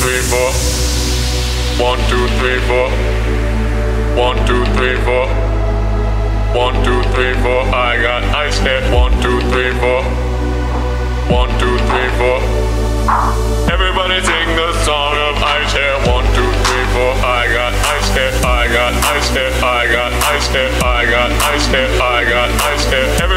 three, four. One, two, three, four. One, two, three, four. One, two, three, four. I got ice head. One, two, three, four. One, two, three, four. Everybody sing the song of ice head. One, two, three, four. I got ice head. I got ice head. I got ice head. I got ice head. I got ice head.